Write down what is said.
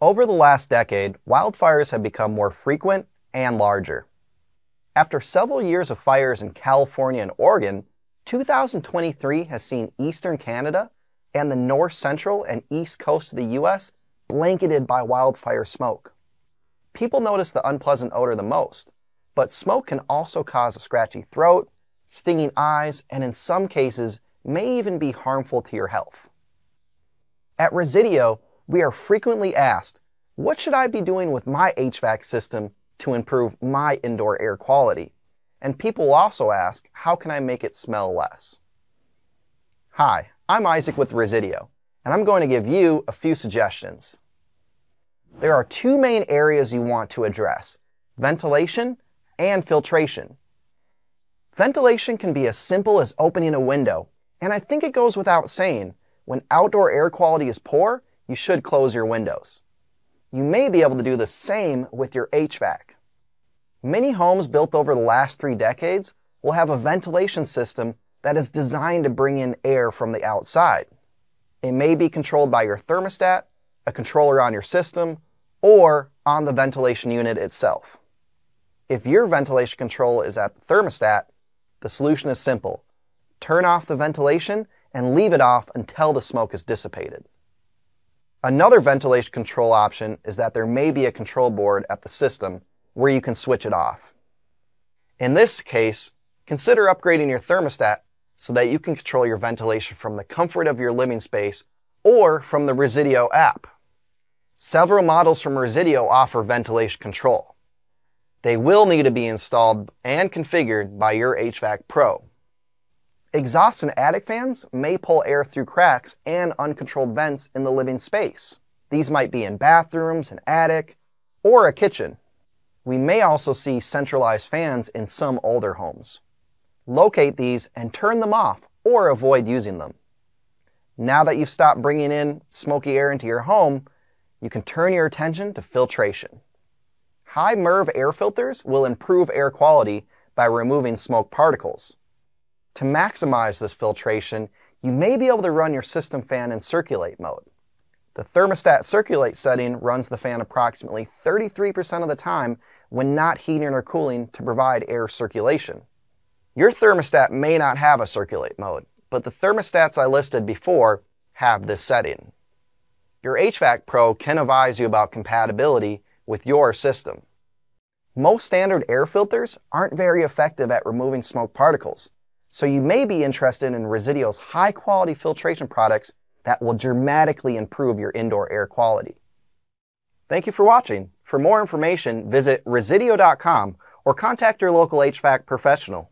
Over the last decade, wildfires have become more frequent and larger. After several years of fires in California and Oregon, 2023 has seen eastern Canada and the north central and east coast of the U.S. blanketed by wildfire smoke. People notice the unpleasant odor the most, but smoke can also cause a scratchy throat, stinging eyes, and in some cases may even be harmful to your health. At Resideo, we are frequently asked, what should I be doing with my HVAC system to improve my indoor air quality? And people also ask, how can I make it smell less? Hi, I'm Isaac with Resideo, and I'm going to give you a few suggestions. There are two main areas you want to address, ventilation and filtration. Ventilation can be as simple as opening a window, and I think it goes without saying, when outdoor air quality is poor, you should close your windows. You may be able to do the same with your HVAC. Many homes built over the last three decades will have a ventilation system that is designed to bring in air from the outside. It may be controlled by your thermostat, a controller on your system, or on the ventilation unit itself. If your ventilation control is at the thermostat, the solution is simple. Turn off the ventilation and leave it off until the smoke is dissipated. Another ventilation control option is that there may be a control board at the system where you can switch it off. In this case, consider upgrading your thermostat so that you can control your ventilation from the comfort of your living space or from the Resideo app. Several models from Resideo offer ventilation control. They will need to be installed and configured by your HVAC Pro. Exhaust and attic fans may pull air through cracks and uncontrolled vents in the living space. These might be in bathrooms, an attic, or a kitchen. We may also see centralized fans in some older homes. Locate these and turn them off or avoid using them. Now that you've stopped bringing in smoky air into your home, you can turn your attention to filtration. High MERV air filters will improve air quality by removing smoke particles. To maximize this filtration, you may be able to run your system fan in circulate mode. The thermostat circulate setting runs the fan approximately 33% of the time when not heating or cooling to provide air circulation. Your thermostat may not have a circulate mode, but the thermostats I listed before have this setting. Your HVAC Pro can advise you about compatibility with your system. Most standard air filters aren't very effective at removing smoke particles, so you may be interested in Resideo's high quality filtration products that will dramatically improve your indoor air quality. Thank you for watching. For more information, visit resideo.com or contact your local HVAC professional.